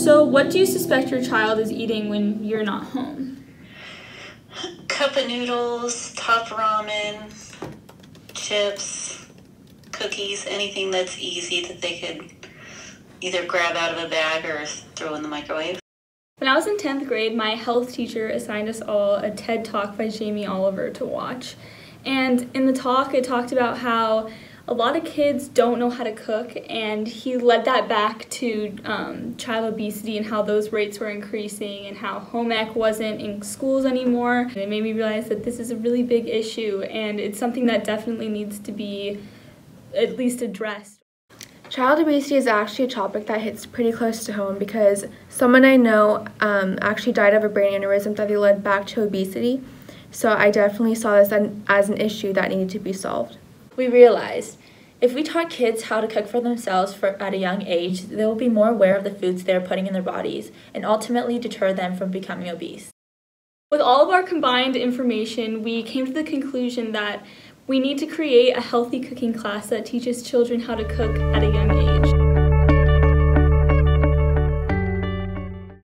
So, what do you suspect your child is eating when you're not home? Cup of noodles, top ramen, chips, cookies, anything that's easy that they could either grab out of a bag or throw in the microwave. When I was in 10th grade, my health teacher assigned us all a TED Talk by Jamie Oliver to watch. And in the talk, it talked about how a lot of kids don't know how to cook, and he led that back to um, child obesity and how those rates were increasing, and how home ec wasn't in schools anymore. And it made me realize that this is a really big issue, and it's something that definitely needs to be at least addressed. Child obesity is actually a topic that hits pretty close to home because someone I know um, actually died of a brain aneurysm that they led back to obesity. So I definitely saw this as an issue that needed to be solved. We realized if we taught kids how to cook for themselves for, at a young age, they will be more aware of the foods they are putting in their bodies and ultimately deter them from becoming obese. With all of our combined information, we came to the conclusion that we need to create a healthy cooking class that teaches children how to cook at a young age.